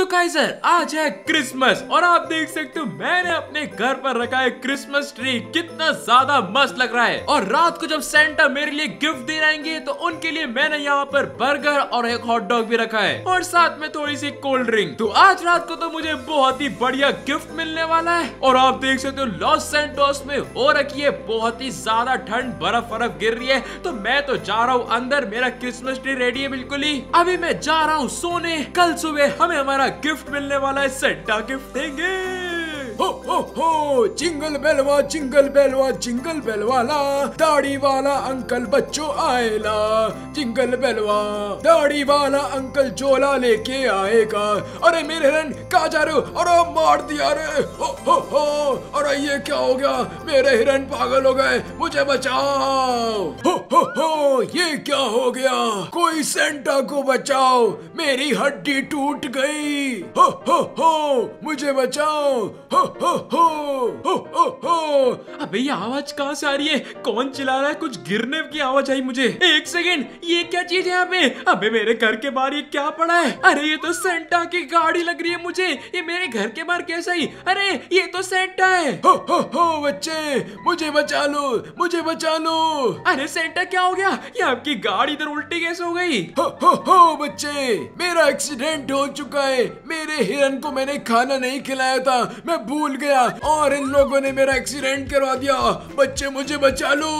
तो काइजर आज है क्रिसमस और आप देख सकते हो मैंने अपने घर पर रखा है क्रिसमस ट्री कितना ज़्यादा मस्त लग रहा है। और रात को जब सेंटा मेरे लिए गिफ्ट दे रहेंगे तो उनके लिए मैंने यहाँ पर बर्गर और एक हॉट डॉग भी रखा है। और साथ में थोड़ी सी कोल्ड ड्रिंक तो आज रात को तो मुझे बहुत ही बढ़िया गिफ्ट मिलने वाला है। और आप देख सकते हो लॉस सेंटोस में हो रखी है, बहुत ही ज़्यादा ठंड बर्फ़ बर्फ़ गिर रही है। तो मैं तो जा रहा हूँ अंदर, मेरा क्रिसमस ट्री रेडी है बिल्कुल ही। अभी मैं जा रहा हूँ सोने। कल सुबह हमें हमारा गिफ्ट मिलने वाला है सेंटा गिफ्ट देंगे। हो हो हो, जिंगल बेलवा जिंगल बेलवा, जिंगल बेल वाला दाढ़ी वाला अंकल बच्चों आएला। जिंगल बेलवा दाढ़ी वाला अंकल झोला लेके आएगा। अरे मेरे हिरन कहा जा रहे हो? अरे मार दिया रे। हो हो हो, अरे ये क्या हो गया? मेरे हिरन पागल हो गए। मुझे बचाओ। हो हो हो, ये क्या हो गया? कोई सेंटा को बचाओ। मेरी हड्डी टूट गई। हो हो हो, मुझे बचाओ। हो हो हो हो हो हो अबे ये आवाज़ कहाँ से आ रही है? कौन चिल्ला रहा है? कुछ गिरने की आवाज़ आई मुझे। एक सेकेंड ये क्या चीज़ है यहाँ पे? अबे मेरे घर के बाहर ये क्या पड़ा है? अरे ये तो सेंटा की गाड़ी लग रही है मुझे। ये मेरे घर के बाहर कैसा ही? अरे ये तो सेंटा है। हो हो हो बच्चे मुझे बचा लो मुझे बचा लो अरे सेंटा क्या हो गया? ये आपकी गाड़ी इधर उल्टी कैसे हो गई? हो हो हो बच्चे मेरा एक्सीडेंट हो चुका है। मेरे हिरन को मैंने खाना नहीं खिलाया था। मैं भूल गया और इन लोगों ने मेरा एक्सीडेंट करवा दिया। बच्चे मुझे बचा लो।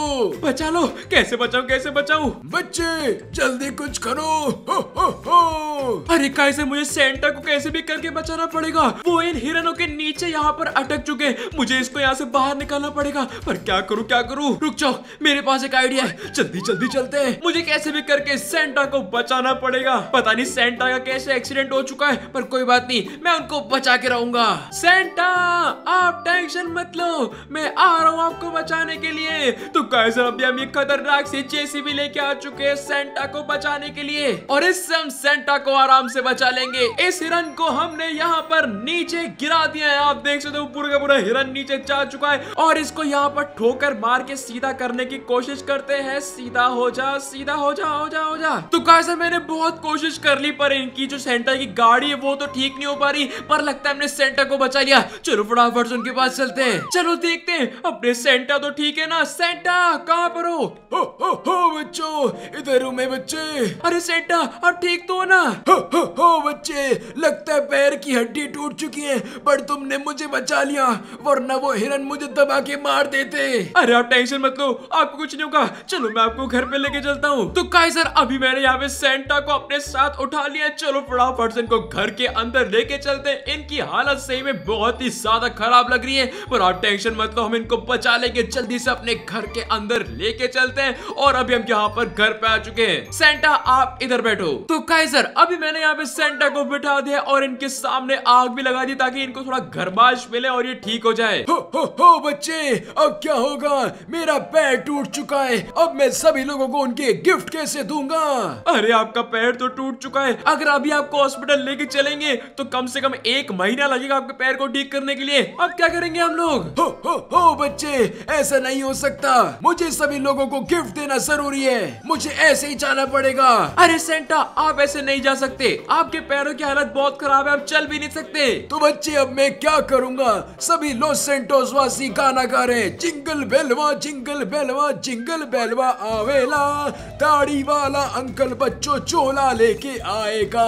बचा लो। कैसे बचाऊं कैसे बचाऊं? बच्चे जल्दी कुछ करो। हो हो हो। अरे कैसे मुझे सेंटा को कैसे भी करके बचाना पड़ेगा? वो इन हिरनों के नीचे यहाँ पर अटक चुके मुझे इसको यहाँ से बाहर निकालना पड़ेगा। पर क्या करूँ क्या करूँ? रुक जाओ मेरे पास एक आइडिया है। जल्दी जल्दी चलते हैं। मुझे कैसे भी करके सेंटा को बचाना पड़ेगा। पता नहीं सेंटा का कैसे एक्सीडेंट हो चुका है पर कोई बात नहीं मैं उनको बचा के रहूँगा। सेंटा आप टेंशन मत लो। मैं आ रहा हूँ आपको बचाने के लिए। तो कैसे अभी हम ये खतरनाक सी जेसीबी लेके आ चुके हैं सेंटा को बचाने के लिए। और इससे हम सेंटा को आराम से बचा लेंगे। इस हिरन को हमने यहाँ पर नीचे गिरा दिया है। आप देख सकते हो, पूरा का पूरा हिरन नीचे जा चुका है। और इसको यहाँ पर ठोकर मार के सीधा करने की कोशिश करते हैं। सीधा हो जा, सीधा हो जा हो जा हो जा। तो कैसे मैंने बहुत कोशिश कर ली, पर इनकी जो सेंटा की गाड़ी है, वो तो ठीक नहीं हो पा रही। पर लगता है हमने सेंटा को बचा लिया। चलो फटाफट से उनके पास चलते हैं। चलो देखते हैं। अपने सेंटा तो ठीक है ना? सेंटा कहाँ पर हो? हो हो हो बच्चों इधर हूँ मैं बच्चे। अरे सेंटा अब ठीक तो हो ना? हो हो हो बच्चे लगता है पैर की हड्डी टूट चुकी है पर तुमने मुझे बचा लिया वरना वो हिरन मुझे दबा के मार देते। अरे आप टेंशन मत लो आपको कुछ नहीं होगा। चलो मैं आपको घर पे लेके चलता हूँ। तो काइजर अभी मैंने यहाँ पे सेंटा को अपने साथ उठा लिया चलो फटाफट से इनको घर के अंदर लेके चलते इनकी हालत सही में बहुत ही ज़्यादा खराब लग रही है पर आप टेंशन मत लो हम इनको बचा लेंगे जल्दी से अपने घर के अंदर लेके चलते हैं और अभी हम यहाँ पर घर पे आ चुके हैं। सेंटा आप इधर बैठो। तो काइजर अभी मैंने यहाँ पे सेंटा को बिठा दिया और इनके सामने आग भी लगा दी ताकि इनको थोड़ा घरमाश मिले और ये ठीक हो जाए। हो हो हो बच्चे अब क्या होगा? मेरा पैर टूट चुका है। अब मैं सभी लोगों को उनके गिफ्ट कैसे दूँगा? अरे आपका पैर तो टूट चुका है। अगर अभी आपको हॉस्पिटल लेके चलेंगे तो कम से कम एक महीना लगेगा आपके पैर को ठीक करने के लिए। अब क्या करेंगे हम लोग? हो हो हो बच्चे ऐसा नहीं हो सकता। मुझे सभी लोगों को गिफ्ट देना ज़रूरी है। मुझे ऐसे ही जाना पड़ेगा। अरे सेंटा आप ऐसे नहीं जा सकते। आपके पैरों की हालत बहुत खराब है आप चल भी नहीं सकते। तो बच्चे अब मैं क्या करूँगा? सभी लॉस सेंटोस वासी गाना गा रहे जिंगल बेलवा जिंगल बेलवा जिंगल बेलवा आवेला। दाढ़ी वाला अंकल बच्चों चोला लेके आएगा।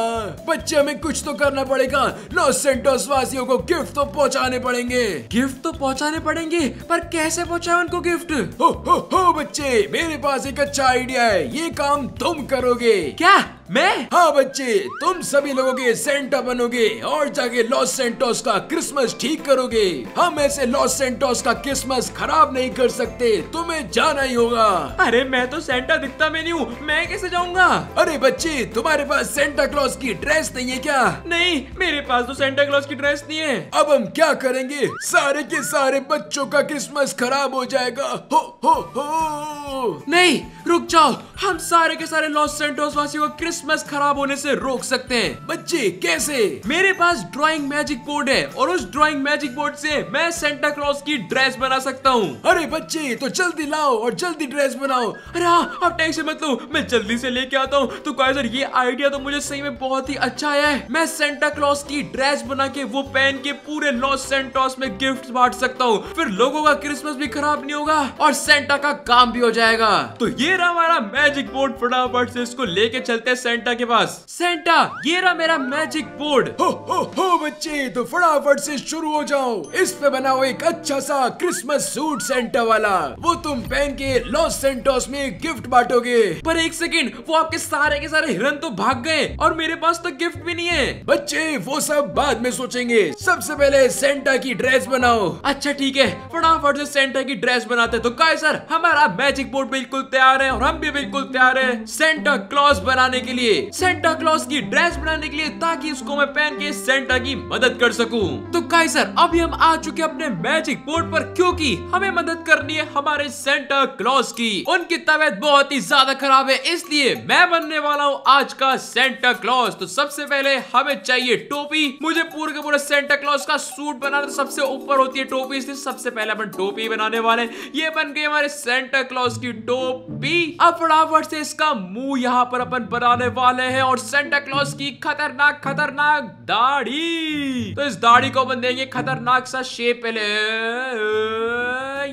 बच्चे हमें कुछ तो करना पड़ेगा। लॉस सेंटोस वासियों को गिफ्ट तो पहुँचाने पड़ेंगे। गिफ्ट तो पहुँचाने पड़ेंगे, पर कैसे पहुँचाए उनको गिफ्ट हो हो हो बच्चे, मेरे पास एक अच्छा आइडिया है, ये काम तुम करोगे। क्या? मैं? हाँ बच्चे तुम सभी लोगों के सेंटा बनोगे और जाके लॉस सेंटोस का क्रिसमस ठीक करोगे। हम ऐसे लॉस सेंटोस का क्रिसमस खराब नहीं कर सकते तुम्हें जाना ही होगा। अरे मैं तो सेंटा दिखता में नहीं हूँ। मैं कैसे जाऊँगा? अरे बच्चे तुम्हारे पास सेंटा क्लॉज की ड्रेस नहीं है क्या? नहीं मेरे पास तो सेंटा क्लॉज की ड्रेस नहीं है। अब हम क्या करेंगे? सारे के सारे बच्चों का क्रिसमस खराब हो जाएगा। हो हो हो। नहीं रुक जाओ। हम सारे के सारे लॉस सेंटोस वासियों को क्रिसमस क्रिसमस खराब होने से रोक सकते हैं। बच्चे, कैसे? मेरे पास ड्राइंग मैजिक बोर्ड है और उस ड्राइंग मैजिक बोर्ड से मैं सेंटा क्लॉज की ड्रेस बना सकता हूँ। अरे बच्चे तो जल्दी लाओ और जल्दी ड्रेस बनाओ। अरे हाँ आप टेंशन मत लो, मैं जल्दी से लेके आता हूँ। तो सर ये आइडिया तो मुझे सही में बहुत ही अच्छा आया है। मैं सेंटा क्लॉज की ड्रेस बना के वो पहन के पूरे लॉस सेंटोस में गिफ्ट बांट सकता हूँ। फिर लोगों का क्रिसमस भी खराब नहीं होगा और सेंटा का काम भी हो जाएगा। तो ये रहा हमारा मैजिक बोर्ड फटाफट से, इसको लेके चलते हैं सेंटा के पास। सेंटा ये रहा मेरा मैजिक बोर्ड हो हो हो बच्चे तो फटाफट से शुरू हो जाओ। इस पे बनाओ एक अच्छा सा क्रिसमस सूट सेंटा वाला। वो तुम पहन के लॉस सेंटोस में गिफ्ट बांटोगे। पर एक सेकंड वो आपके सारे के सारे हिरन तो भाग गए और मेरे पास तो गिफ्ट भी नहीं है। बच्चे वो सब बाद में सोचेंगे। सबसे पहले सेंटा की ड्रेस बनाओ। अच्छा ठीक है। फटाफट से सेंटा की ड्रेस बनाते तो काय सर हमारा मैजिक बोर्ड बिल्कुल तैयार है और हम भी बिल्कुल तैयार है। सेंटा क्लॉज बनाने के लिए सेंटा क्लॉज की ड्रेस बनाने के लिए ताकि उसको मैं पहन के सेंटा की मदद कर सकूँ। तो काय सर अभी हम आ चुके अपने मैजिक बोर्ड पर क्योंकि हमें मदद करनी है हमारे सेंटा क्लॉज की। उनकी तबीयत बहुत ही ज़्यादा खराब है, इसलिए मैं बनने वाला हूँ आज का सेंटा क्लॉज तो सबसे पहले हमें चाहिए टोपी। मुझे पूरे के पूरे सेंटा क्लॉज का सूट बनाना तो सबसे ऊपर होती है टोपी, इसलिए सबसे पहले अपन टोपी बनाने वाले ये बन गई हमारे सेंटा क्लॉज की टोपी। अब फटाफट से इसका मुँह यहाँ पर अपन बनाने वाले हैं और सेंटा क्लॉज की खतरनाक खतरनाक दाढ़ी। तो इस दाढ़ी को देंगे खतरनाक सा शेप पहले।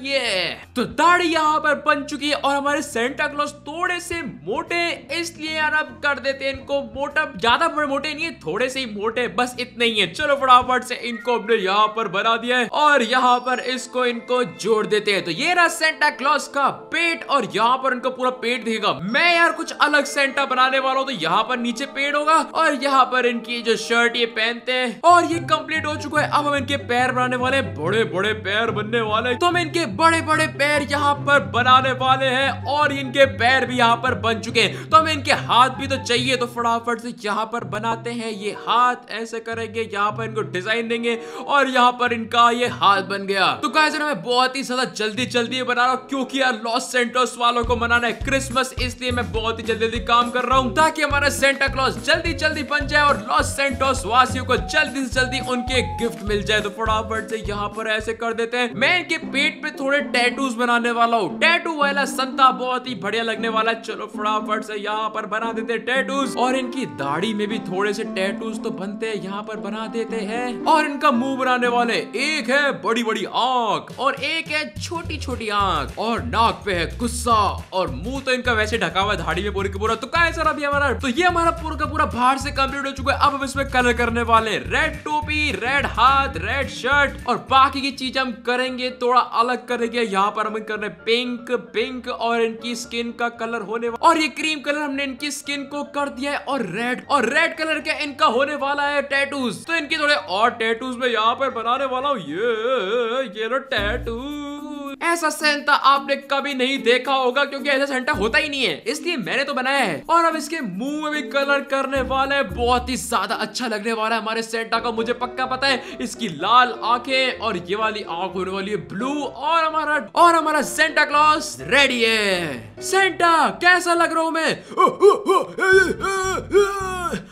ये तो दाढ़ी यहाँ पर बन चुकी है और हमारे सेंटा क्लॉज थोड़े से मोटे, इसलिए यार अब कर देते हैं इनको मोटा। ज़्यादा बड़े मोटे नहीं है, थोड़े से ही मोटे, बस इतने ही है। चलो फटाफट से इनको हमने यहाँ पर बना दिया है और यहाँ पर इसको, इनको जोड़ देते हैं। तो ये रहा सेंटा क्लॉज का पेट और यहाँ पर इनका पूरा पेट दिखेगा। मैं यार कुछ अलग सेंटा बनाने वाला हूँ तो यहाँ पर नीचे पेड़ होगा और यहाँ पर इनकी जो शर्ट ये पहनते हैं, और ये कंप्लीट हो चुका है। अब हम इनके पैर बनाने वाले बड़े बड़े पैर बनने वाले। तो हम इनके बड़े बड़े पैर यहाँ पर बनाने वाले हैं, और इनके पैर भी यहाँ पर बन चुके हैं। तो हमें इनके हाथ भी तो चाहिए तो फटाफट से यहाँ पर बनाते हैं। ये हाथ ऐसे करेंगे, यहाँ पर इनको डिज़ाइन देंगे, और यहाँ पर इनका ये हाथ बन गया। तो गाइस मैं बहुत ही ज़्यादा जल्दी जल्दी बना रहा हूँ, क्योंकि यार लॉस सेंटोस वालों को मनाना है। क्रिसमस इसलिए मैं बहुत ही जल्दी जल्दी काम कर रहा हूँ ताकि हमारा सेंटा क्लॉज जल्दी जल्दी बन जाए और लॉस सेंटोस वासियों को जल्दी से जल्दी उनके गिफ्ट मिल जाए। तो फटाफट से यहाँ पर ऐसे कर देते हैं। मैं इनके पेट पे थोड़े टैटूज बनाने वाला हूँ। टैटू वाला संता बहुत ही बढ़िया लगने वाला है। चलो फटाफट से यहाँ पर बना देते हैं टैटूज और इनकी दाढ़ी में भी थोड़े से टैटूज तो बनते हैं। यहाँ पर बना देते हैं। और इनका मुँह बनाने वाले एक है बड़ी बड़ी आँख और एक है छोटी छोटी आँख। और नाक पे है गुस्सा और मुँह तो इनका वैसे ढका हुआ दाढ़ी में पूरी का पूरा। तो क्या है सर अभी हमारा तो ये हमारा पूरा का पूरा बाहर से कंप्लीट हो चुका है। अब हम इसमें कलर करने वाले रेड टोपी रेड हाथ रेड शर्ट और बाकी की चीज़ हम करेंगे, थोड़ा अलग करेंगे। यहाँ पर हम कर रहे पिंक पिंक और इनकी स्किन का कलर होने वाला और ये क्रीम कलर हमने इनकी स्किन को कर दिया है और रेड और रेड कलर का इनका होने वाला है? टैटूज तो इनके थोड़े और टैटूज में यहाँ पर बनाने वाला हूँ। ये ये लो टैटू ऐसा सेंटा आपने कभी नहीं देखा होगा क्योंकि ऐसा सेंटा होता ही नहीं है। इसलिए मैंने तो बनाया है। और अब इसके मुँह में भी कलर करने वाला है। बहुत ही ज़्यादा अच्छा लगने वाला है हमारे सेंटा का, मुझे पक्का पता है। इसकी लाल आँखें और ये वाली आँख होने वाली है ब्लू और हमारा और हमारा सेंटा क्लॉस रेडी है। सेंटा कैसा लग रहा हूँ मैं?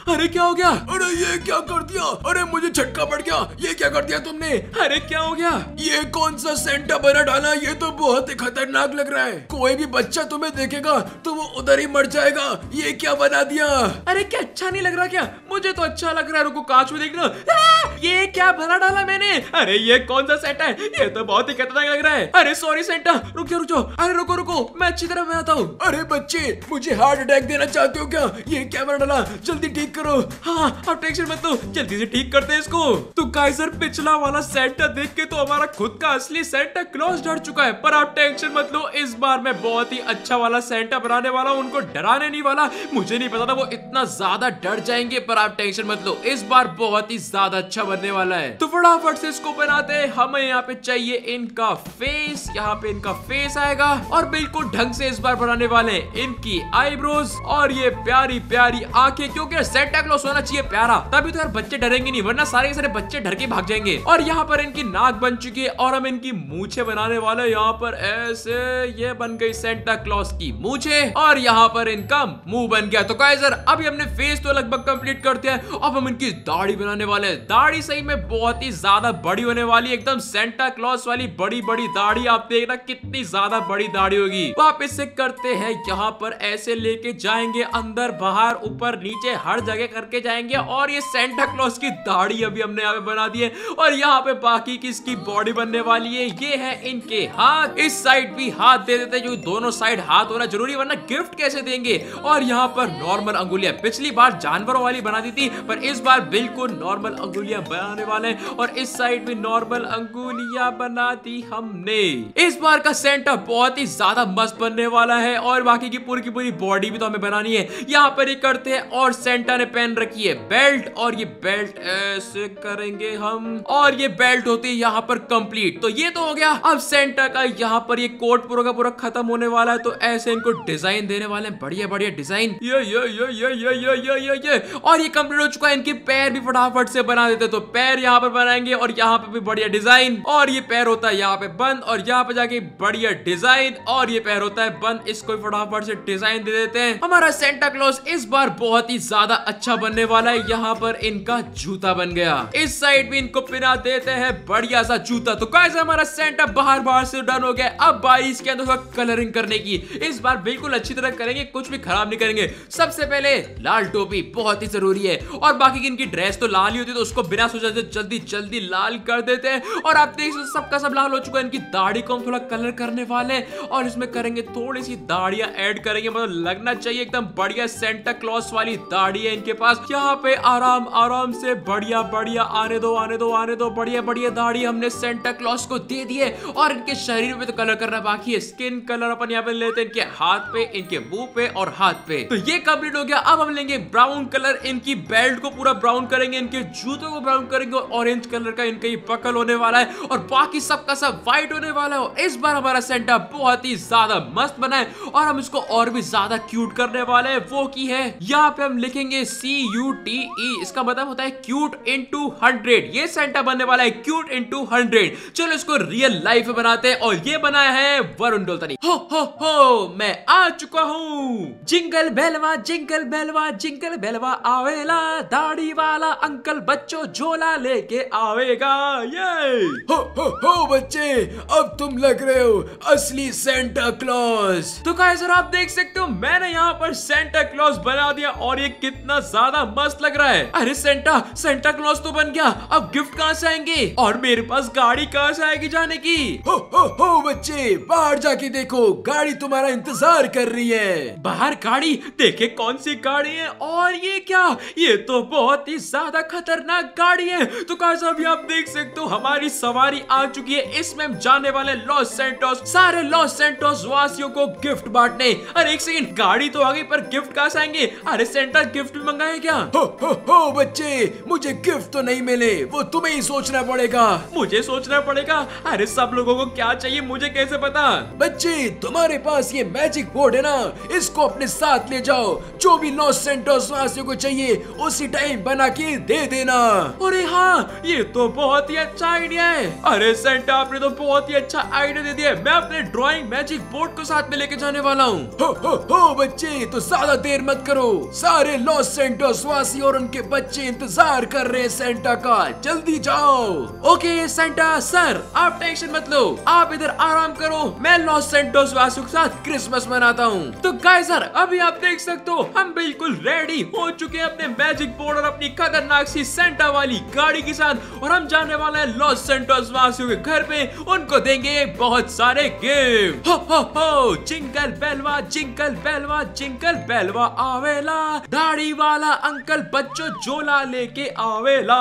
अरे, क्या हो गया? अरे, ये क्या कर दिया? अरे, मुझे झटका पड़ गया? ये क्या कर दिया तुमने? अरे क्या हो गया? ये कौन सा सेंटा बना डाला? ये तो बहुत ही खतरनाक लग रहा है। कोई भी बच्चा तुम्हें देखेगा तो वो उधर ही मर जाएगा। ये क्या बना दिया? अरे क्या अच्छा नहीं लग रहा क्या? मुझे तो अच्छा लग रहा है। रुको कांच में देखना। आ, ये क्या भरा डाला मैंने? अरे ये कौन सा सेट है? ये तो बहुत ही खतरनाक लग रहा है। अरे सॉरी सेंटा रुक जाओ रुक जाओ अरे रुको रुको मैं अच्छी तरह बनाता हूँ। अरे बच्चे मुझे हार्ट अटैक देना चाहते हो क्या? ये क्या बना डाला? जल्दी ठीक करो। हाँ अब टेंशन मत लो। जल्दी से ठीक करते हैं इसको। तो काइजर पिछला वाला सेंटा देख के तो हमारा खुद का असली सेंटा क्लॉज डर चुका है। पर आप टेंशन मत लो, इस बार मैं बहुत ही अच्छा वाला सेंटा बनाने वाला हूँ, उनको डराने नहीं वाला। मुझे नहीं पता था वो इतना ज़्यादा डर जाएँगे, पर आप टेंशन मत लो, इस बार बहुत ही ज़्यादा अच्छा बनने वाला है। तो फटाफट से इसको बनाते हैं। हमें यहाँ पे चाहिए इनका फेस यहाँ पे इनका फेस आएगा, और बिल्कुल ढंग से इस बार बनाने वाले इनकी आईब्रोज और ये प्यारी प्यारी आँखें, क्योंकि सेंटा क्लॉस होना चाहिए प्यारा। तभी तो यार बच्चे डरेंगे नहीं, वरना सारे सारे बच्चे डर के भाग जाएँगे। और यहाँ पर इनकी नाक बन चुकी है और हम इनकी मूछे बनाने वाले यहाँ पर ऐसे ये बन गई सेंटा क्लॉस की मूछे। और यहाँ पर इनका मुँह बन गया। तो काइजर अभी हमने फेस तो लगभग कंप्लीट कर दिया है। अब हम इनकी दाढ़ी बनाने वाले हैं। दाढ़ी सही में बहुत ही ज़्यादा बड़ी होने वाली, एकदम सेंटा क्लॉस वाली बड़ी बड़ी दाढ़ी। आप देखना कितनी ज़्यादा बड़ी दाढ़ी होगी। वापिस से करते हैं, यहाँ पर ऐसे लेके जाएँगे अंदर, बाहर, ऊपर, नीचे, हर जगह करके जाएँगे। और ये सेंटा क्लॉस की दाढ़ी अभी हमने यहाँ पे बना दी है और यहाँ पे बाकी की इसकी बॉडी बनने वाली है? ये है इनके हाथ। इस साइड भी हाथ दे देते जो दोनों साइड हाथ होना ज़रूरी वरना गिफ्ट कैसे देंगे? और यहाँ पर नॉर्मल अंगुलियाँ। पिछली बार जानवरों वाली बना दी थी, पर इस बार बिल्कुल नॉर्मल अंगुलियाँ बनाने वाले और इस साइड भी नॉर्मल अंगुलियाँ बना दी हमने। इस बार का सेंटर बहुत ही ज़्यादा मस्त बनने वाला है, और बाकी की पूरी की पूरी बॉडी भी तो हमें बनानी है। यहाँ पर ये करते हैं, और सेंटा ने पहन रखी है बेल्ट और ये बेल्ट ऐसे करेंगे हम। और ये बेल्ट होती है यहाँ पर कंप्लीट तो ये तो हो गया। अब सेंटा का यहाँ पर ये कोट पूरा का पूरा खत्म होने वाला है। तो ऐसे इनको डिज़ाइन देने वाले हैं। बढ़िया बढ़िया डिज़ाइन ये ये ये ये ये ये ये ये ये। और ये कंप्लीट हो चुका है। इनके पैर भी फटाफट से बना देते तो पैर यहाँ पर बनाएँगे और यहाँ पे भी बढ़िया डिज़ाइन और ये पैर होता है यहाँ पे बंद। और यहाँ पे जाके बढ़िया डिज़ाइन और ये पैर होता है बंद। इसको फटाफट से डिज़ाइन दे देते हैं। हमारा सेंटा क्लॉज इस बार बहुत ही ज़्यादा अच्छा बनने वाला है। यहाँ पर इनका जूता बन गया। इस साइड भी इनको पिना देते हैं। बढ़िया सा जूता। तो कैसे हमारा सेंटा बाहर बाहर से डन हो गया। अब बारी इसके अंदर कलरिंग करने की। इस बार बिल्कुल अच्छी तरह करेंगे, कुछ भी खराब नहीं करेंगे। सबसे पहले लाल टोपी बहुत ही ज़रूरी है। और बाकी की इनकी ड्रेस तो लाल ही होती है तो उसको बिना सोचा जल्दी जल्दी लाल कर देते हैं। और आप देख सकते सबका सब लाल हो चुका है। इनकी दाढ़ी को हम थोड़ा कलर करने वाले हैं। और इसमें करेंगे थोड़ी सी दाढ़ियाँ ऐड करेंगे। मतलब लगना चाहिए, एकदम बढ़िया सेंटा क्लॉस वाली दाढ़ी है इनके पास। यहाँ पे आराम आराम से बढ़िया बढ़िया आने दो आने दो आने दो। बढ़िया बढ़िया दाढ़ी हमने सेंटा क्लॉस को दे दी है और इनके शरीर पे तो कलर करना बाकी है। स्किन कलर अपन यहाँ पे लेते हैं इनके हाथ पे, इनके मुँह पे और हाथ पे। तो ये कंप्लीट हो गया? अब हम लेंगे ब्राउन कलर इनकी बेल्ट को पूरा ब्राउन करेंगे, इनके जूतों को ब्राउन करेंगे और ऑरेंज कलर का इनका ये पकल होने वाला है और बाकी सबका सब व्हाइट होने वाला है। इस बार हमारा सेंटा बहुत ही ज़्यादा मस्त बना है और हम इसको और भी ज़्यादा क्यूट करने वाले हैं। वो की है? यहाँ पे हम लिखेंगे सी यू टी ई इसका मतलब होता है क्यूट इन टू हंड्रेड ये सेंटा बनने वाला है क्यूट इन टू हंड्रेड चलो इसको रियल लाइफ में बनाते हैं और ये बनाया है वरुण डोलतनी। हो हो हो मैं आ चुका हूँ। जिंगल बेलवा जिंगल बेलवा जिंगल बेलवा आवेला। दाढ़ी वाला अंकल बच्चों झोला लेके आवेगा। ये हो हो हो बच्चे अब तुम लग रहे हो असली सेंटा क्लॉज तो सर आप देख सकते हो मैंने यहाँ पर सेंटा क्लॉज बना दिया और ये कितना ज़्यादा मस्त लग रहा है। अरे सेंटा सेंटा क्लॉज तो बन गया। अब गिफ्ट कहाँ से आएँगे? और मेरे पास गाड़ी कहाँ से आएगी जाने की? हो हो हो बच्चे बाहर जाके देखो। गाड़ी तुम्हारा इंतज़ार कर रही है। बाहर गाड़ी? देखे कौन सी गाड़ी है? और ये क्या? ये तो बहुत ही ज़्यादा खतरनाक गाड़ी है। तो कैसा अभी आप देख सकते हो हमारी सवारी आ चुकी है। इसमें हम जाने वाले लॉस सेंटोस सारे लॉस सेंटोस वासियों को गिफ्ट बांटने। अरे एक सेकंड गाड़ी तो आ गई पर गिफ्ट कहाँ से आएँगे? अरे सेंटा गिफ्ट भी मंगाए क्या? हो हो हो बच्चे मुझे गिफ्ट तो नहीं मिले वो तुम्हें ही सोचना पड़ेगा। मुझे सोचना पड़ेगा। अरे सब लोगों को क्या चाहिए मुझे कैसे पता? बच्चे तुम्हारे पास ये मैजिक बोर्ड है ना इसको अपने साथ ले जाओ। जो भी लॉस सेंटोस वासियों को चाहिए उसी टाइम बना के दे देना। अरे हाँ ये तो बहुत ही अच्छा आइडिया है। अरे सेंटा आपने तो बहुत ही अच्छा आइडिया दे दिया मैं अपने ड्राइंग मैजिक बोर्ड को साथ में लेके जाने वाला हूँ। हो हो हो बच्चे तो ज़्यादा देर मत करो। सारे लॉस सेंटोस वासी और उनके बच्चे इंतज़ार कर रहे हैं सेंटा का जल्दी जाओ। ओके, सेंटा, सर, आप टेंशन मत लो। आप इधर आराम करो। मैं लॉस सेंटोस वासियों के साथ क्रिसमस मनाता हूँ। तो गाइस सर अभी आप देख सकते हो, हम बिल्कुल रेडी हो चुके हैं अपने मैजिक बोर्ड और अपनी खतरनाक सी सेंटा वाली गाड़ी के साथ। और हम जाने वाले हैं लॉस सेंटोस वासु के घर पे। उनको देंगे बहुत सारे गिफ्ट हो हो हो, जिंगल बेलवा जिंगल बेलवा जिंगल बेलवा, आवेला। दाढ़ी वाला अंकल बच्चों, झोला लेके आवेला।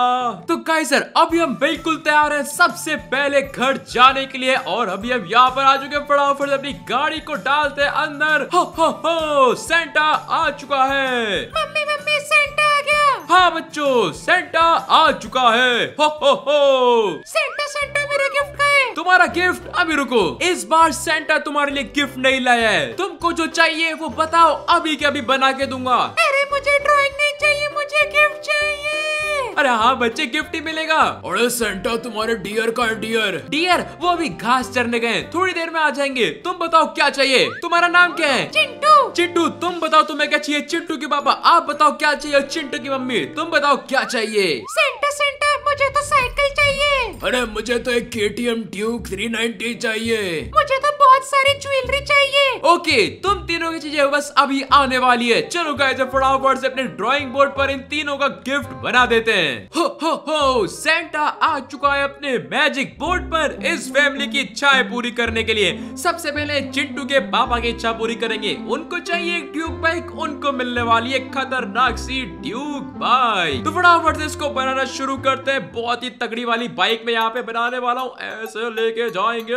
तो गाइस सर अभी हम बिल्कुल तैयार हैं सबसे पहले घर जाने के लिए और अभी हम यहाँ पर आ चुके हैं। फटाफट अपनी गाड़ी को डालते हैं अंदर। हो हो हो सेंटा आ चुका है। मम्मी मम्मी सेंटा आ गया। हाँ बच्चों सेंटा आ चुका है। हो हो हो। सेंटा सेंटा मेरा गिफ्ट का है? तुम्हारा गिफ्ट अभी रुको। इस बार सेंटा तुम्हारे लिए गिफ्ट नहीं लाया है। तुमको जो चाहिए वो बताओ अभी के अभी बना के दूँगा। अरे मुझे ड्राइंग नहीं चाहिए मुझे गिफ्ट चाहिए। अरे हाँ बच्चे गिफ्ट ही मिलेगा। अरे सेंटा तुम्हारे डियर का डियर डियर वो अभी घास चरने गए थोड़ी देर में आ जाएँगे। तुम बताओ क्या चाहिए? तुम्हारा नाम क्या है? चिंटू। चिंटू तुम बताओ तुम्हें क्या चाहिए? चिंटू के पापा आप बताओ क्या चाहिए? चिंटू की मम्मी तुम बताओ क्या चाहिए? सेंटा सेंटा मुझे तो साइकिल चाहिए। अरे मुझे तो एक K T M tube three ninety चाहिए। मुझे तो बहुत सारी ज्वेलरी चाहिए। ओके तुम तीनों की चीज़ें बस अभी आने वाली है। चलो गाइस फटाफट से अपने ड्राइंग बोर्ड पर इन तीनों का गिफ्ट बना देते हैं। हो हो हो सेंटा आ चुका है अपने मैजिक बोर्ड पर इस फैमिली की इच्छाएँ पूरी करने के लिए। सबसे पहले चिंटू के पापा की इच्छा पूरी करेंगे। उनको चाहिए एक ड्यूक बाइक उनको मिलने वाली है खतरनाक सी ड्यूक बाइक तो फटाफट से इसको बनाना शुरू करते हैं। बहुत ही तगड़ी वाली बाइक में यहाँ पे बनाने वाला हूँ। ऐसे लेके जाएँगे।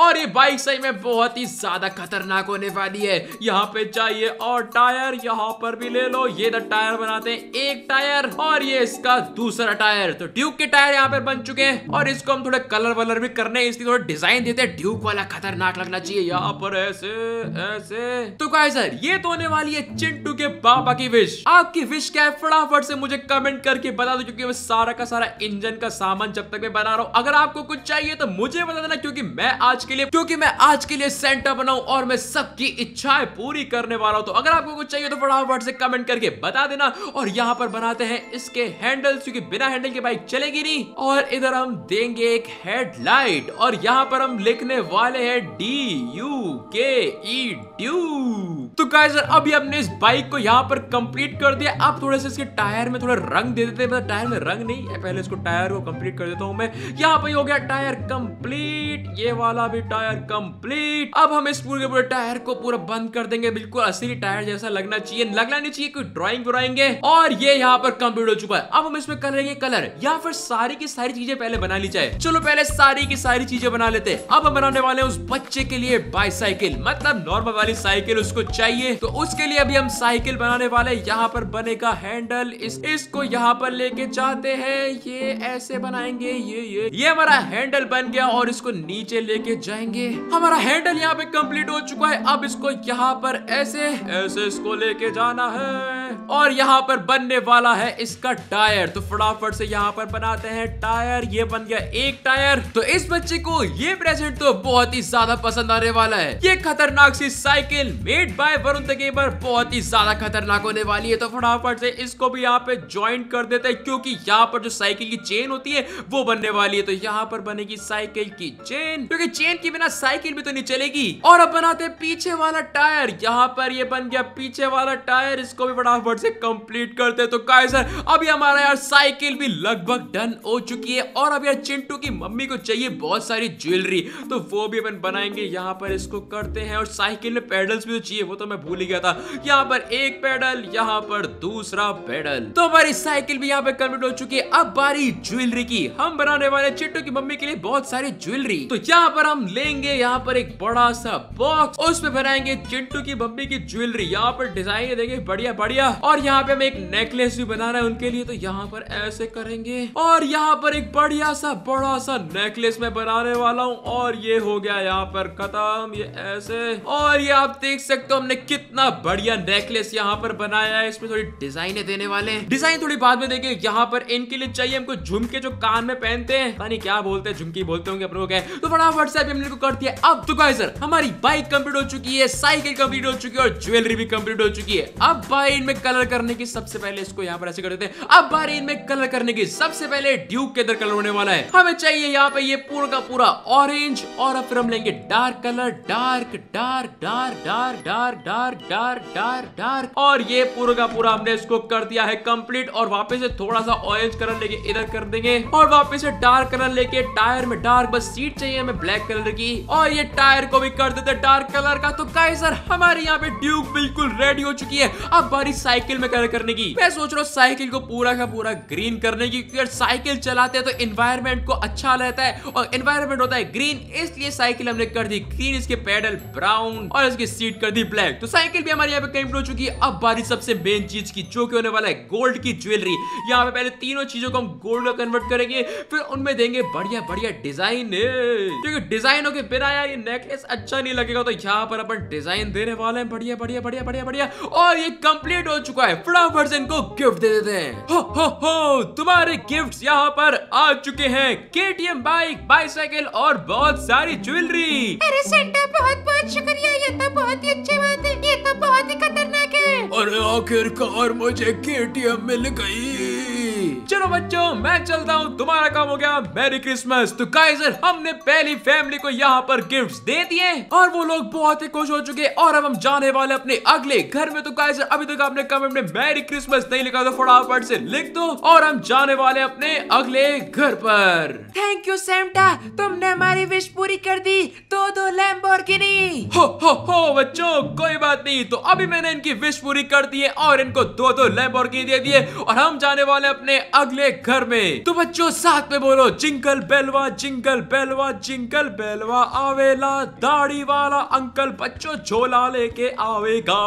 और ये बाइक सही में बहुत ही ज़्यादा खतरनाक होने वाली है। यहाँ पे चाहिए और टायर यहाँ पर भी ले लो। ये टायर बनाते हैं, एक टायर और ये इसका दूसरा टायर तो ड्यूक के टायर यहाँ पे बन चुके हैं। और इसको हम थोड़े कलर वलर भी करने इसकी थोड़ा डिज़ाइन देते हैं। ड्यूक वाला खतरनाक लगना चाहिए यहाँ पर। ऐसे ऐसे। तो गाइस सर ये तो होने वाली है चिंटू के पापा की विश आपकी विश क्या है? फटाफट से मुझे कमेंट करके बता दो, क्योंकि सारा का सारा इंजन का सामान जब तक मैं बना रहा हूँ। अगर आपको कुछ चाहिए तो मुझे बता देना, क्योंकि मैं आज के लिए क्योंकि मैं आज के लिए सेंटा बनाऊँ और मैं सबकी इच्छाएँ पूरी करने वाला हूँ। तो अगर आपको कुछ चाहिए तो फटाफट से कमेंट करके बता देना। और यहाँ पर बनाते हैं इसके हैंडल्स क्योंकि बिना हैंडल के बाइक चलेगी नहीं। और इधर हम देंगे एक हेडलाइट और यहाँ पर हम लिखने वाले हैं डी यू के ई ड्यू तो गाइस अभी हमने इस बाइक को यहाँ पर कंप्लीट कर दिया। अब थोड़े से इसके टायर में थोड़ा रंग दे देते हैं। मतलब टायर में रंग नहीं है, पहले इसको टायर को कंप्लीट कर देता हूँ मैं। यहाँ पे हो गया टायर कंप्लीट। ये वाला भी टायर कंप्लीट। अब हम इस पूरे पूरे टायर को पूरा बंद कर देंगे। बिल्कुल असली टायर जैसा लगना चाहिए। लगना नहीं चाहिए, कोई ड्राइंग व्राइंग और ये यहाँ पर कंप्लीट हो चुका है। अब हम इसमें करेंगे कलर। या फिर सारी की सारी चीज़ें पहले बना ली जाए। चलो पहले सारी की सारी चीज़ें बना लेते हैं। अब हम बनाने वाले उस बच्चे के लिए बाईसाइकिल मतलब नॉर्मल वाली साइकिल उसको चाहिए। तो उसके लिए अभी हम साइकिल बनाने वाले यहाँ पर बनेगा हैंडल इस, इसको यहाँ पर लेके जाते हैं। ये ऐसे बनाएँगे ये ये। ये हमारा हैंडल बन गया और इसको नीचे लेके जाएँगे। हमारा हैंडल यहाँ पे कंप्लीट हो चुका है। अब इसको यहाँ पर ऐसे ऐसे इसको लेके जाना है। और यहाँ पर बनने वाला है इसका टायर। तो फटाफट से यहाँ पर बनाते हैं टायर। ये बन गया एक टायर। तो इस बच्चे को ये प्रेजेंट तो बहुत ही ज़्यादा पसंद आने वाला है। ये खतरनाक सी साइकिल मेड बाय वरुण तकेबर बहुत ही ज़्यादा खतरनाक होने वाली है। तो फटाफट से इसको भी यहाँ पे ज्वाइन कर देते हैं, क्योंकि यहाँ पर जो साइकिल की चेन होती है वो बनने वाली है। तो यहाँ पर बनेगी साइकिल की चेन, क्योंकि चेन के बिना साइकिल भी तो नहीं चलेगी। और अब बनाते हैं पीछे वाला टायर। यहाँ पर ये बन गया पीछे वाला टायर। इसको भी फटाफट से कंप्लीट करते तो सर अभी हमारा यार साइकिल भी लगभग डन हो चुकी है। और अब यार चिंटू की मम्मी को चाहिए बहुत सारी ज्वेलरी तो वो भी अपन बनाएँगे। यहाँ पर इसको करते हैं। और साइकिल में पेडल्स भी तो चाहिए। वो तो मैं भूल ही गया था। यहाँ पर एक पेडल यहाँ पर दूसरा पेडल तो हमारी साइकिल भी यहाँ पे कंप्लीट हो चुकी है। अब बारी ज्वेलरी की। हम बनाने वाले चिट्टू की मम्मी के लिए बहुत सारी ज्वेलरी। तो यहाँ पर हम लेंगे यहाँ पर एक बड़ा सा बॉक्स उसमें बनाएँगे चिंटू की मम्मी की ज्वेलरी। यहाँ पर डिज़ाइन देंगे बढ़िया बढ़िया। और यहाँ पे हम एक नेकलेस भी बना रहे हैं उनके लिए तो यहाँ पर ऐसे करेंगे। और यहाँ पर एक बढ़िया सा, बड़ा सा नेकलेस मैं बनाने वाला हूँ। और ये हो गया यहाँ पर खत्म, ये ऐसे। और ये आप देख सकते हो, हमने कितना बढ़िया नेकलेस यहाँ पर बनाया है। इसमें थोड़ी डिजाइने देने वाले डिज़ाइन थोड़ी बाद में देंगे यहाँ पर इनके लिए चाहिए हमको झुमके, जो कान में पहनते हैं। पता नहीं क्या बोलते हैं, झुमकी बोलते होंगे, अपने को तो फटाफट से हमने को कर दिया। अब तो गाइस सर, हमारी बाइक कंप्लीट हो चुकी है साइकिल कंप्लीट हो चुकी है और ज्वेलरी भी कंप्लीट हो चुकी है। अब बाई इनमें कलर करने की सबसे पहले इसको यहाँ पर ऐसे कर देते हैं। अब बारी इनमें कलर करने की सबसे पहले ड्यूक के अंदर कलर होने वाला है। हमें चाहिए यहाँ पे ये पूरा का पूरा ऑरेंज और अब फिर हम लेंगे dark colour dark dark dark dark dark dark dark dark dark और ये पूरा का पूरा हमने इसको कर दिया है कंप्लीट और वापस से थोड़ा सा ऑरेंज कलर लेके इधर कर देंगे। और वापस से डार्क कलर लेके टायर में डार्क बस सीट चाहिए हमें ब्लैक कलर की। और ये टायर को भी कर देते डार्क कलर का। तो गाइस सर हमारे यहाँ पे ड्यूक बिल्कुल रेडी हो चुकी है। अब बारी साइकिल में कलर करने की। मैं सोच रहा हूँ साइकिल को पूरा का पूरा ग्रीन करने की। क्योंकि साइकिल चलाते हैं तो इन्वायरमेंट को अच्छा रहता है। और इन्वायरमेंट होता है ग्रीन इसलिए साइकिल हमने कर दी। ग्रीन इसके पेडल ब्राउन और इसकी सीट कर दी ब्लैक तो साइकिल भी हमारे यहाँ पे कहीं हो चुकी है। अब बारी सबसे मेन चीज़ की, जो की होने वाला है गोल्ड की ज्वेलरी यहाँ पे पहले तीनों चीज़ों को हम गोल्ड में कन्वर्ट करेंगे फिर उनमें देंगे बढ़िया बढ़िया डिज़ाइन क्योंकि डिजाइनों के बिना यार ये नेकलेस अच्छा नहीं लगेगा तो यहाँ पर अपन डिज़ाइन देने वाले हैं। बढ़िया बढ़िया बढ़िया बढ़िया बढ़िया। और ये कंप्लीट हो चुका है। फटाफट से इनको गिफ्ट दे देते हैं। हो हो हो तुम्हारे गिफ्ट्स यहाँ पर आ चुके हैं। केटीएम बाइक बाइसाइकिल और बहुत सारी ज्वेलरी अरे सेंटा बहुत बहुत शुक्रिया। ये तो बहुत ही अच्छी बात है। ये तो बहुत ही खतरनाक है। अरे आखिरकार मुझे केटीएम मिल गई। चलो बच्चों मैं चलता हूँ। तुम्हारा काम हो गया। मैरी क्रिसमस तो काइजर हमने पहली फैमिली को यहाँ पर गिफ्ट दे दिए और वो लोग बहुत ही खुश हो चुके और अब हम जाने वाले अपने अगले घर में। तो काइजर अभी तक आपने कमेंट में मैरी क्रिसमस नहीं लिखा तो फटाफट से लिख दो। और हम जाने वाले अपने अगले घर पर। थैंक यू सेंटा तुमने हमारी विश पूरी कर दी। दो दो लैम्बोर्गिनी हो हो हो बच्चों कोई बात नहीं। तो अभी मैंने इनकी विश पूरी कर दी है और इनको दो दो लैम्बोर्गिनी दे दिए। और हम जाने वाले अपने अगले घर में। तो बच्चों, साथ में बोलो, जिंगल बेलवा जिंगल बेलवा जिंगल बेलवा आवेला, दाढ़ी वाला अंकल बच्चों झोला लेके आवेगा।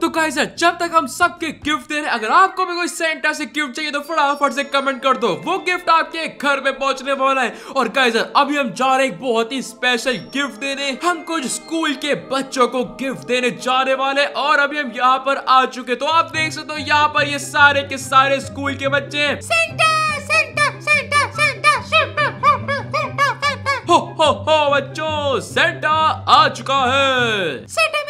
तो कैसे जब तक हम सबके गिफ्ट दे रहे अगर आपको भी कोई सेंटा से गिफ्ट चाहिए तो फटाफट से कमेंट कर दो। वो गिफ्ट आपके घर में पहुँचने वाला है। और कैसर अभी हम जा रहे बहुत ही स्पेशल गिफ्ट देने। हम कुछ स्कूल के बच्चों को गिफ्ट देने जाने वाले और अभी हम यहाँ पर आ चुके तो आप देख सकते हो, यहाँ पर ये सारे के सारे स्कूल के बच्चे हैं। Santa Santa Santa Santa Santa Santa Santa ho ho ho बच्चों सेंटा आ चुका है। सेंटा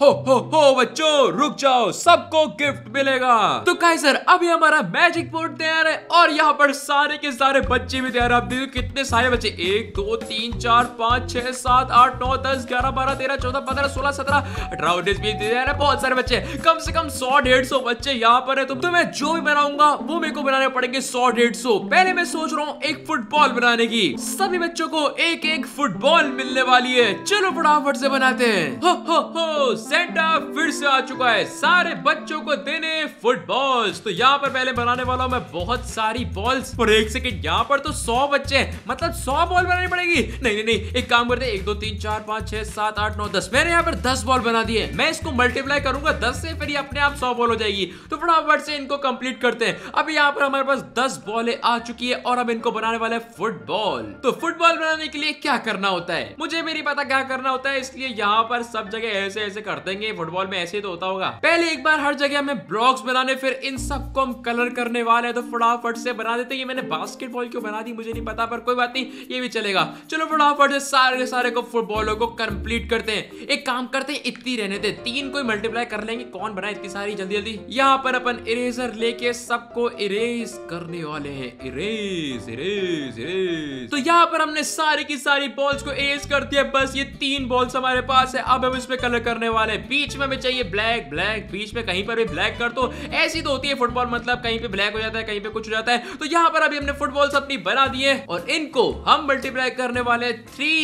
हो हो हो बच्चों रुक जाओ सबको गिफ्ट मिलेगा। तो काइसर अभी हमारा मैजिक बोर्ड तैयार है और यहाँ पर सारे के सारे बच्चे भी तैयार है। कितने सारे बच्चे। एक दो तीन चार पाँच छह सात आठ नौ दस ग्यारह बारह तेरह चौदह पंद्रह सोलह सत्रह अठारह उन्नीस बीस तैयार है बहुत सारे बच्चे कम से कम सौ डेढ़ सौ बच्चे यहाँ पर है। तो, तो मैं जो भी बनाऊँगा वो मेरे को बनाने पड़ेंगे सौ डेढ़ सौ। पहले मैं सोच रहा हूँ एक फुटबॉल बनाने की। सभी बच्चों को एक एक फुटबॉल मिलने वाली है। चलो फटाफट से बनाते हैं। हो हो हो सेंटा फिर से आ चुका है। सारे बच्चों को देने फुटबॉल्स तो यहाँ पर पहले बनाने वाला हूँ मैं बहुत सारी बॉल्स और एक सेकंड यहाँ पर तो सौ बच्चे हैं। मतलब सौ बॉल बनानी पड़ेगी। नहीं नहीं नहीं, एक काम करते एक, दो, तीन, चार, पाँच, छह, सात, आठ, नौ, दस। मैंने यहाँ पर दस बॉल बना दिए मैं इसको मल्टीप्लाई करूँगा। दस से फिर अपने आप सौ बॉल हो जाएगी। तो फटाफट से इनको कंप्लीट करते हैं। अभी यहाँ पर हमारे पास दस बॉलें आ चुकी है और अब इनको बनाने वाले फुटबॉल तो फुटबॉल बनाने के लिए क्या करना होता है? मुझे भी नहीं पता क्या करना होता है। इसलिए यहाँ पर सब जगह ऐसे ऐसे कर देंगे फुटबॉल में ऐसे ही तो होता होगा। पहले एक बार हर जगह हमें ब्लॉक्स बनाने, फिर इन सबको हम कलर करने वाले हैं तो फटाफट से बना देते हैं। ये मैंने बास्केटबॉल क्यों बना दी, मुझे नहीं पता, पर कोई बात नहीं, ये भी चलेगा। चलो फटाफट से सारे सारे को फुटबॉलों को कंप्लीट करते हैं। एक काम करते हैं, इतनी रहने दे, तीन को मल्टीप्लाई कर लेंगे। कौन बनाए इतनी सारी जल्दी जल्दी? यहाँ पर अपन इरेजर लेके सबको इरेज करने वाले हैं। इरेज इरेज इरेज तो यहाँ पर हमने सारी की सारी बॉल्स को इरेज कर दिया। बस ये तीन बॉल्स हमारे पास है। अब हम इसमें कलर करने वाले हैं, बीच में हमें चाहिए ब्लैक ब्लैक बीच में कहीं पर भी ब्लैक कर दो। ऐसी तो होती है फुटबॉल मतलब कहीं पे ब्लैक हो जाता है, कहीं पे कुछ हो जाता है। तो यहाँ पर अभी हमने फुटबॉल्स अपनी बना दिए और इनको हम मल्टीप्लाई करने वाले three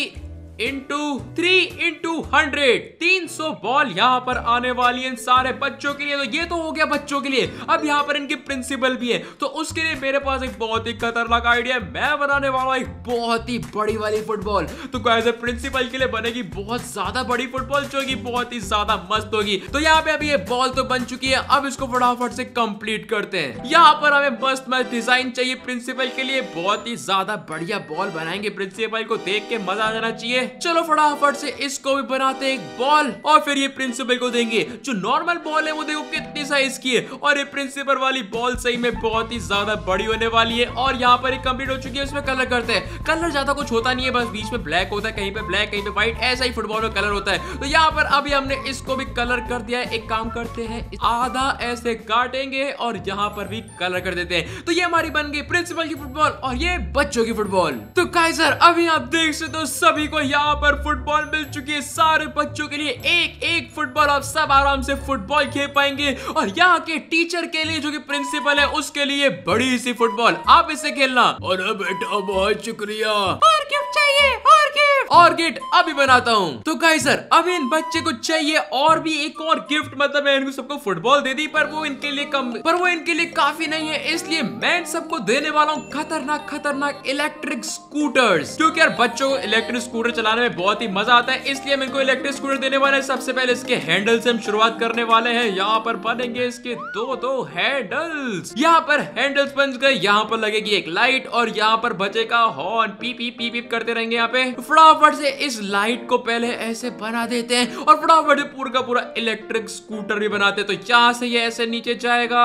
into three into hundred तीन सौ बॉल यहाँ पर आने वाली है इन सारे बच्चों के लिए। तो ये तो हो गया बच्चों के लिए। अब यहाँ पर इनकी प्रिंसिपल भी है। तो उसके लिए मेरे पास एक बहुत ही खतरनाक आइडिया है। मैं बनाने वाला एक बहुत ही बड़ी वाली फुटबॉल तो कैसे प्रिंसिपल के लिए बनेगी बहुत ज़्यादा बड़ी फुटबॉल जो कि बहुत ही ज़्यादा मस्त होगी। तो यहाँ पे अभी ये बॉल तो बन चुकी है। अब इसको फटाफट से कंप्लीट करते हैं। यहाँ पर हमें मस्त मस्त डिज़ाइन चाहिए प्रिंसिपल के लिए। बहुत ही ज़्यादा बढ़िया बॉल बनाएँगे प्रिंसिपल को। देख के मज़ा आ जाना चाहिए। चलो फटाफट से इसको भी बनाते एक बॉल और फिर ये प्रिंसिपल को देंगे। जो नॉर्मल बॉल है, वो देखो कितनी साइज़ की है। और ये प्रिंसिपल वाली बॉल सही में बहुत ही ज़्यादा बड़ी होने वाली है। और यहाँ पर कंप्लीट हो चुकी है इसमें कलर करते हैं। कलर ज़्यादा कुछ होता नहीं है, बस बीच में ब्लैक होता है, कहीं पे ब्लैक कहीं पे व्हाइट ऐसा ही फुटबॉल में कलर होता है। तो यहाँ पर अभी हमने इसको भी कलर कर दिया है। एक काम करते हैं, आधा ऐसे काटेंगे और यहाँ पर भी कलर कर देते हैं। तो ये हमारी बन गई प्रिंसिपल की फुटबॉल और ये बच्चों की फुटबॉल तो काइजर अभी आप देख सकते हो सभी को यहाँ पर फुटबॉल मिल चुकी है सारे बच्चों के लिए। एक एक फुटबॉल आप सब आराम से फुटबॉल खेल पाएँगे। और यहाँ के टीचर के लिए जो कि प्रिंसिपल है, उसके लिए बड़ी सी फुटबॉल। आप इसे खेलना। और बेटा बहुत शुक्रिया। और गिफ्ट चाहिए? और और गिफ्ट अभी बनाता हूँ। तो सर अब इन बच्चे को चाहिए और भी एक और गिफ्ट मतलब मैं इनको सबको फुटबॉल दे दी, पर वो इनके लिए कम, पर वो इनके लिए काफ़ी नहीं है, इसलिए मैं इन सबको देने वाला हूँ खतरनाक खतरनाक इलेक्ट्रिक स्कूटर्स क्योंकि यार, बच्चों को इलेक्ट्रिक स्कूटर चलाने में बहुत ही मज़ा आता है, इसलिए हम इनको इलेक्ट्रिक स्कूटर देने वाले हैं। सबसे पहले इसके हैंडल से हम शुरुआत करने वाले हैं। यहाँ पर बनेंगे इसके दो दो हैंडल्स यहाँ पर हैंडल्स बन गए, यहाँ पर लगेगी एक लाइट और यहाँ पर बचेगा हॉर्न पी पी पी पी करते रहेंगे यहाँ पे। फटाफट से इस लाइट को पहले ऐसे बना देते हैं और फटाफट से पूरा का पूरा इलेक्ट्रिक स्कूटर भी बनाते हैं। तो यहाँ से ये ऐसे नीचे जाएगा।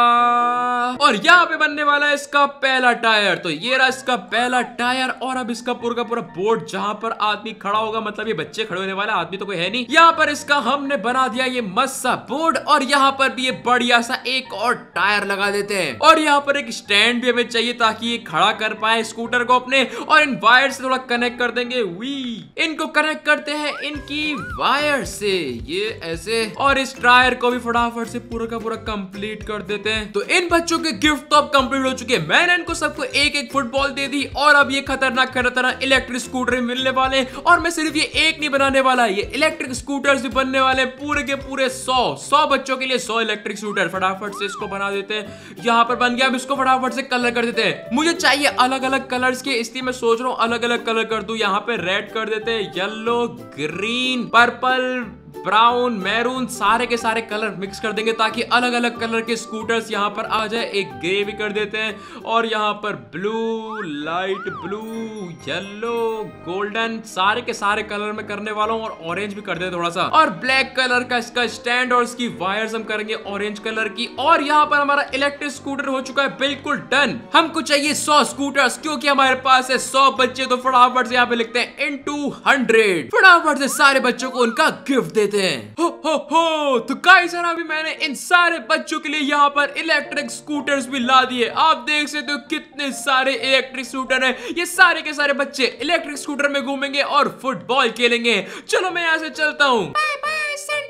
और यहाँ पे बनने वाला है इसका पहला टायर। तो ये रहा इसका पहला टायर और अब इसका पूरा का पूरा बोर्ड जहाँ पर आदमी खड़ा होगा मतलब ये बच्चे खड़े होने वाला, आदमी तो कोई है नहीं। यहाँ पर इसका हमने बना दिया ये मस्त सा बोर्ड और यहाँ पर भी ये बढ़िया सा एक और टायर लगा देते हैं। और यहाँ पर एक स्टैंड भी हमें चाहिए ताकि ये खड़ा कर पाए स्कूटर को अपने। और इन वायर से थोड़ा कनेक्ट कर देंगे। वी इनको कनेक्ट करते हैं इनकी वायर से। ये ऐसे। और इस टायर को भी फटाफट से पूरा का पूरा कंप्लीट कर देते हैं। तो इन बच्चों के गिफ्ट तो अब कंप्लीट हो चुके हैं। मैंने इनको सबको एक एक फुटबॉल दे दी। और अब ये खतरनाक खतरनाक इलेक्ट्रिक स्कूटर मिलने वाले और मैं सिर्फ़ ये एक नहीं बनाने वाला, ये इलेक्ट्रिक स्कूटर्स भी बनने वाले पूरे के पूरे सौ सौ बच्चों के लिए सौ इलेक्ट्रिक स्कूटर फटाफट से इसको बना देते हैं। यहाँ पर बन गया, अब इसको फटाफट से कलर कर देते हैं। मुझे चाहिए अलग अलग कलर्स के, इसलिए मैं सोच रहा हूँ अलग अलग कलर कर दू। यहाँ पे रेड कर देते हैं। Yellow green purple brown, maroon, सारे के सारे कलर मिक्स कर देंगे ताकि अलग अलग कलर के स्कूटर्स यहाँ पर आ जाए। एक ग्रे भी कर देते हैं और यहाँ पर blue, light blue, yellow, golden, सारे के सारे कलर में करने वाला हूँ और ऑरेंज भी कर दे थोड़ा सा और ब्लैक कलर का इसका स्टैंड और इसकी वायर्स हम करेंगे ऑरेंज कलर की। और यहाँ पर हमारा इलेक्ट्रिक स्कूटर हो चुका है, बिल्कुल डन। हमको चाहिए सौ स्कूटर्स, क्योंकि हमारे पास है सौ बच्चे तो फटाफट से यहाँ पे लिखते हैं, इन टू हंड्रेड। फटाफट से सारे बच्चों को उनका गिफ्ट देते हैं। हो हो हो तो गाइस सर अभी मैंने इन सारे बच्चों के लिए यहाँ पर इलेक्ट्रिक स्कूटर्स भी ला दिए। आप देख सकते हो कितने सारे इलेक्ट्रिक स्कूटर हैं। ये सारे के सारे बच्चे इलेक्ट्रिक स्कूटर में घूमेंगे और फुटबॉल खेलेंगे। चलो, मैं यहाँ से चलता हूँ।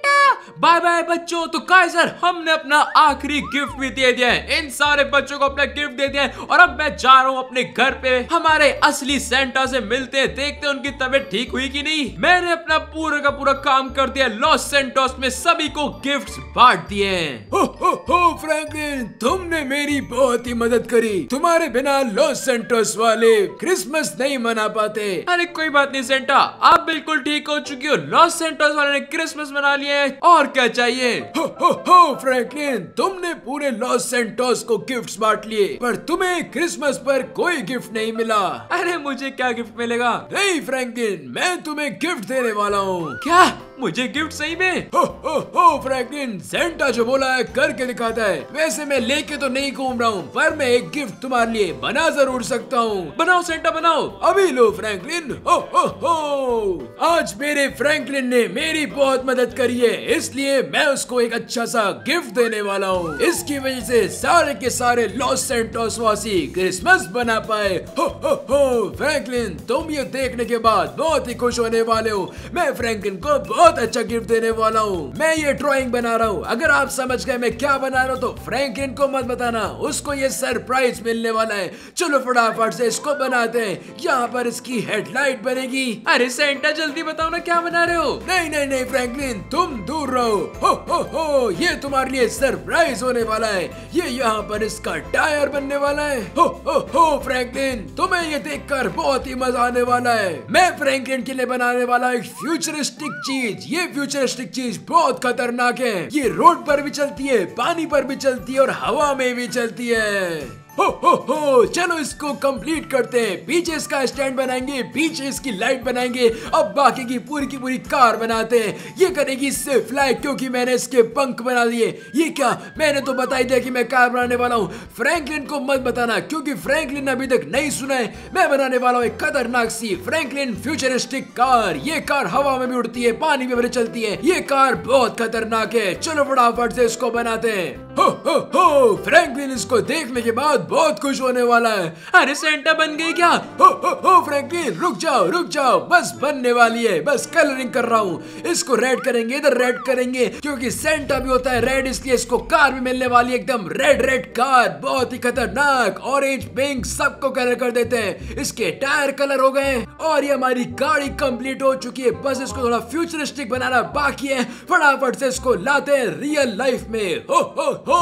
बाय बाय बाय बच्चों। तो काइजर हमने अपना आखिरी गिफ्ट भी दे दिया है। इन सारे बच्चों को अपना गिफ्ट दे दिया है। और अब मैं जा रहा हूँ अपने घर पे। हमारे असली सेंटा से मिलते हैं। देखते हैं उनकी तबीयत ठीक हुई कि नहीं। मैंने अपना पूरा का पूरा काम कर दिया। लॉस सेंटोस में सभी को गिफ्ट्स बांट दिए हो। हो हो फ्रैंकलिन तुमने मेरी बहुत ही मदद करी। तुम्हारे बिना लॉस सेंटोस वाले क्रिसमस नहीं मना पाते। अरे कोई बात नहीं सेंटा आप बिल्कुल ठीक हो चुकी हो। लॉस सेंटोस वाले ने क्रिसमस मना लिया। है और क्या चाहिए? हो हो हो फ्रैंकलिन तुमने पूरे लॉस सेंटोस को गिफ्ट्स बांट लिए पर तुम्हें क्रिसमस पर कोई गिफ्ट नहीं मिला। अरे मुझे क्या गिफ्ट मिलेगा? नहीं फ्रैंकलिन मैं तुम्हें गिफ्ट देने वाला हूँ। क्या? मुझे गिफ्ट सही में? हो हो हो फ्रैंकलिन सेंटा जो बोला है करके दिखाता है। वैसे मैं लेके तो नहीं घूम रहा हूँ पर मैं एक गिफ्ट तुम्हारे लिए बना ज़रूर सकता हूँ। बनाओ सेंटा बनाओ। अभी लो फ्रैंकलिन हो हो हो। आज मेरे फ्रैंकलिन ने मेरी बहुत मदद करी है इसलिए मैं उसको एक अच्छा सा गिफ्ट देने वाला हूँ। इसकी वजह से सारे के सारे लॉस सेंटोस वासी क्रिसमस बना पाए। हो हो फ्रैंकलिन तुम ये देखने के बाद बहुत ही खुश होने वाले हो। मैं फ्रैंकलिन को बहुत अच्छा गिफ्ट देने वाला हूँ। मैं ये ड्रॉइंग बना रहा हूँ। अगर आप समझ गए मैं क्या बना रहा हूँ तो फ्रैंकलिन को मत बताना। उसको ये सरप्राइज़ मिलने वाला है। चलो फटाफट से इसको बनाते हैं। यहाँ पर इसकी हेडलाइट बनेगी। अरे सेंटा जल्दी बताओ ना क्या बना रहे हो? नहीं नहीं नहीं फ्रैंकलिन तुम दूर रहो। हो हो हो, ये तुम्हारे लिए सरप्राइज़ होने वाला है। ये यहाँ पर इसका टायर बनने वाला है। हो हो हो फ्रैंकलिन तुम्हें ये देखकर बहुत ही मज़ा आने वाला है। मैं फ्रैंकलिन के लिए बनाने वाला एक फ्यूचरिस्टिक चीज़। ये फ्यूचरिस्टिक चीज़ बहुत खतरनाक है। ये रोड पर भी चलती है, पानी पर भी चलती है और हवा में भी चलती है। हो हो हो। चलो इसको कंप्लीट करते हैं। पीछे इसका स्टैंड बनाएँगे, पीछे इसकी लाइट बनाएँगे। अब बाकी की पूरी की पूरी कार बनाते हैं। ये करेगी इससे फ्लाई क्योंकि मैंने इसके पंख बना दिए ये क्या? मैंने तो बता ही दिया कि मैं कार बनाने वाला हूँ। फ्रैंकलिन को मत बताना, क्योंकि फ्रैंकलिन अभी तक नहीं सुना है। मैं बनाने वाला हूँ एक खतरनाक सी फ्रैंकलिन फ्यूचरिस्टिक कार ये कार हवा में भी उड़ती है, पानी में भी चलती है। ये कार बहुत खतरनाक है। चलो फटाफट से इसको बनाते हैं। हो हो हो। फ्रैंकलिन इसको देखने के बाद बहुत खुश होने वाला है। अरे सेंटा बन गई क्या? हो हो हो फ्रैंकलिन रुक जाओ रुक जाओ। बस बनने वाली है, बस कलरिंग कर रहा हूँ। इसको रेड करेंगे, इधर रेड करेंगे, क्योंकि सेंटा भी होता है रेड इसलिए इसको कार भी मिलने वाली है एकदम। रेड रेड कार बहुत ही खतरनाक ऑरेंज पिंक सबको कलर कर देते हैं। इसके टायर कलर हो गए। और ये हमारी गाड़ी कंप्लीट हो चुकी है। बस इसको थोड़ा फ्यूचरिस्टिक बनाना बाकी है। फटाफट से इसको लाते हैं रियल लाइफ में। हो हो हो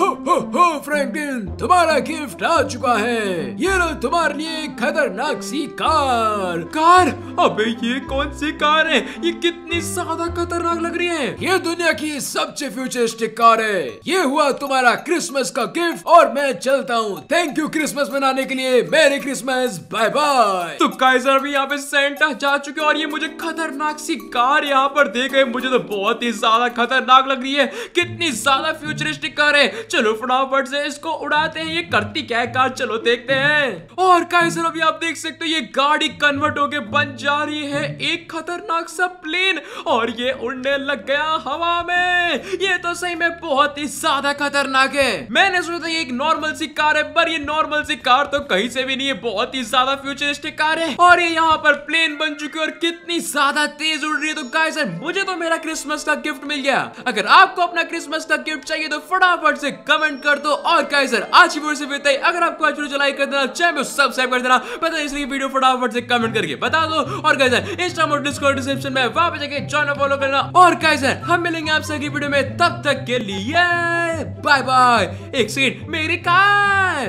हो हो हो फ्रैंकलिन तुम्हारा गिफ्ट आ चुका है। ये लो तुम्हारे लिए खतरनाक सी कार। कार? अबे ये कौन सी कार है? ये कितनी ज़्यादा खतरनाक लग रही है। ये दुनिया की सबसे फ्यूचरिस्टिक कार है। ये हुआ तुम्हारा क्रिसमस का गिफ्ट और मैं चलता हूँ। थैंक यू क्रिसमस मनाने के लिए। मेरी क्रिसमस बाय बाय तो काइजर भी यहाँ पे सेंटा जा चुके और ये मुझे खतरनाक सी कार यहाँ पर दे गए। मुझे तो बहुत ही ज़्यादा खतरनाक लग रही है। कितनी ज़्यादा फ्यूचरिस्टिक कार है। चलो फटाफट से इसको उड़ाते हैं ये करती क्या है? कार, चलो देखते हैं। और काइजर अभी आप देख सकते हो, ये गाड़ी कन्वर्ट होके बन जा रही है, एक खतरनाक सा प्लेन और ये उड़ने लग गया हवा में। ये तो सही में बहुत ही ज़्यादा खतरनाक है। मैंने सोचा था ये एक नॉर्मल सी कार है, पर ये नॉर्मल सी कार तो कहीं से भी नहीं है, बहुत ही ज़्यादा फ्यूचरिस्टिक कार है। और ये यहाँ पर प्लेन बन चुकी है और कितनी ज़्यादा तेज उड़ रही है। तो गाइस मुझे तो मेरा क्रिसमस का गिफ्ट मिल गया। अगर आपको अपना क्रिसमस का गिफ्ट चाहिए तो फटाफट से कमेंट कर दो। और गाइसर आज की वीडियो से है। अगर आपको आज वीडियो लाइक कर देना, चैनल सब्सक्राइब कर देना पता इसलिए वीडियो फटाफट से कमेंट करके बता दो। और कैसे इंस्टाग्राम और डिस्कॉर्ड डिस्क्रिप्शन में वहाँ पे जाके जॉइन फॉलो करना। और कैसे हम मिलेंगे आपसे अगली वीडियो में। तब तक के लिए बाय बाय एक सेकंड मेरी कार